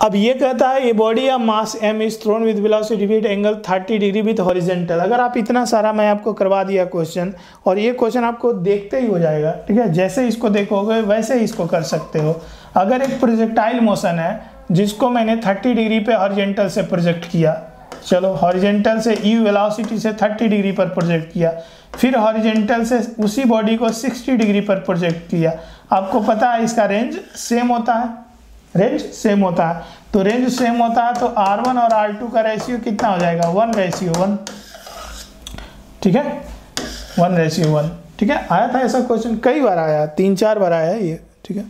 अब ये कहता है, ये बॉडी या mass M is thrown with velocity with angle 30 degree with horizontal अगर आप इतना सारा मैं आपको करवा दिया क्वेश्चन और ये क्वेश्चन आपको देखते ही हो जाएगा, ठीक है? जैसे इसको देखोगे, वैसे ही इसको कर सकते हो। अगर एक प्रोजेक्टाइल मोशन है, जिसको मैंने 30 डिग्री पे हॉरिजेंटल से प्रोजेक्ट किया, चलो हॉरिजेंटल से यू वेलोसिटी से 30 डिग्री पर प्रोजेक्ट किया, फिर हॉरिजेंटल से उसी बॉडी को 60 डिग्री पर प्रोजेक्ट किया। आपको पता है इसका रेंज सेम होता है? रेंज सेम होता है। तो रेंज सेम होता है तो आर वन और आर टू का रेशियो कितना हो जाएगा? वन रेशियो वन ठीक है? वन रेशियो वन ठीक है? आया था ऐसा क्वेश्चन कई बार आया तीन चार बार आया ये। ठीक है?